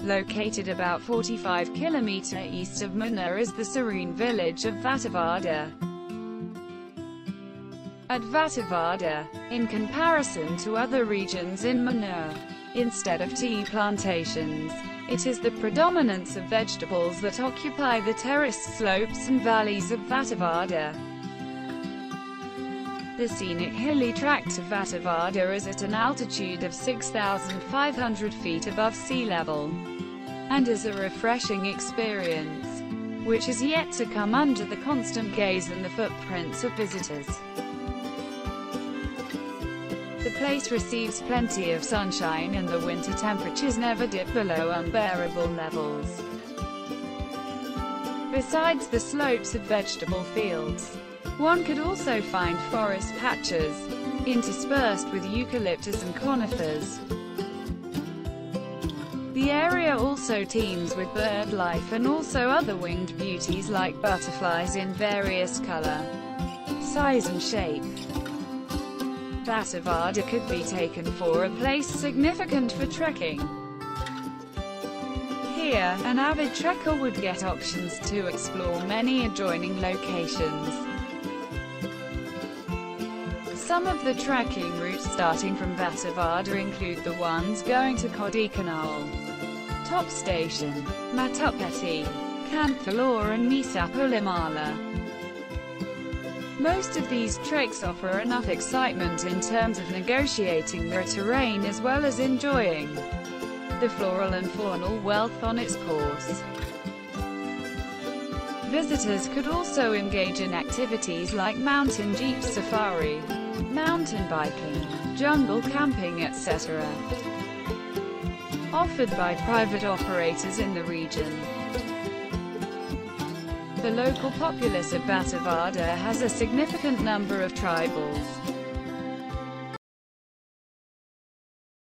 Located about 45 km east of Munnar is the serene village of Vattavada. At Vattavada, in comparison to other regions in Munnar, instead of tea plantations, it is the predominance of vegetables that occupy the terraced slopes and valleys of Vattavada. The scenic hilly tract of Vattavada is at an altitude of 6,500 feet above sea level, and is a refreshing experience, which is yet to come under the constant gaze and the footprints of visitors. The place receives plenty of sunshine and the winter temperatures never dip below unbearable levels. Besides the slopes of vegetable fields, one could also find forest patches, interspersed with eucalyptus and conifers. The area also teems with bird life and also other winged beauties like butterflies in various color, size and shape. Vattavada could be taken for a place significant for trekking. Here, an avid trekker would get options to explore many adjoining locations. Some of the trekking routes starting from Vattavada include the ones going to Kodaikanal, Top Station, Mattupetty, Kanthalur and Meesapulimala. Most of these treks offer enough excitement in terms of negotiating the terrain as well as enjoying the floral and faunal wealth on its course. Visitors could also engage in activities like mountain jeep safari, mountain biking, jungle camping etc. offered by private operators in the region. The local populace of Vattavada has a significant number of tribals.